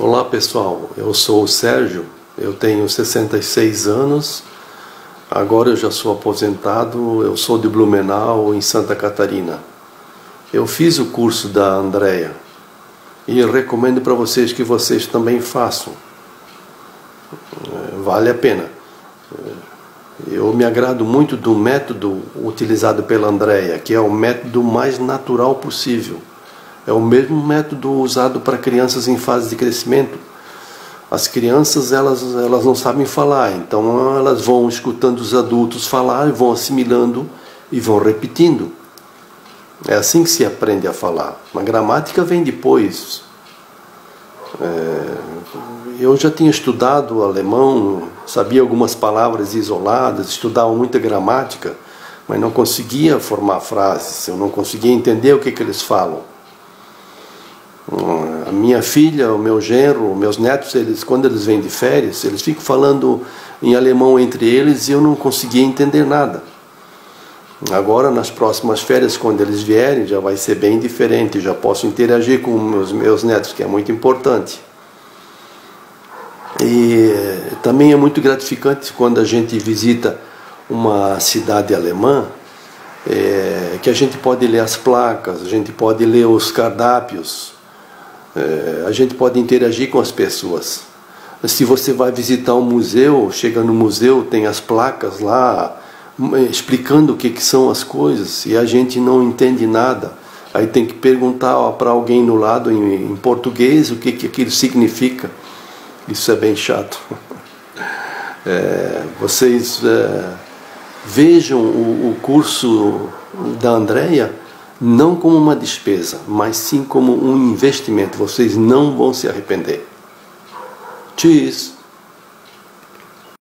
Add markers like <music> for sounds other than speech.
Olá pessoal, eu sou o Sérgio, eu tenho 66 anos, agora eu já sou aposentado, eu sou de Blumenau, em Santa Catarina. Eu fiz o curso da Andrea e recomendo para vocês que vocês também façam. É, vale a pena. Eu me agrado muito do método utilizado pela Andrea, que é o método mais natural possível. É o mesmo método usado para crianças em fase de crescimento. As crianças elas, elas não sabem falar, então elas vão escutando os adultos falar, vão assimilando e vão repetindo. É assim que se aprende a falar. A gramática vem depois. É, eu já tinha estudado alemão, sabia algumas palavras isoladas, estudava muita gramática, mas não conseguia formar frases, eu não conseguia entender o que, que eles falam. A minha filha, o meu genro, meus netos, eles quando eles vêm de férias, eles ficam falando em alemão entre eles e eu não conseguia entender nada. Agora, nas próximas férias, quando eles vierem, já vai ser bem diferente, já posso interagir com meus, meus netos, que é muito importante. E também é muito gratificante quando a gente visita uma cidade alemã, é, que a gente pode ler as placas, a gente pode ler os cardápios, é, a gente pode interagir com as pessoas. Se você vai visitar um museu, chega no museu, tem as placas lá explicando o que, que são as coisas e a gente não entende nada. Aí tem que perguntar para alguém no lado em, em, português o que, que aquilo significa. Isso é bem chato. <laughs> É, vocês é, vejam o, o curso da Andrea não como uma despesa, mas sim como um investimento. Vocês não vão se arrepender. Tschüss.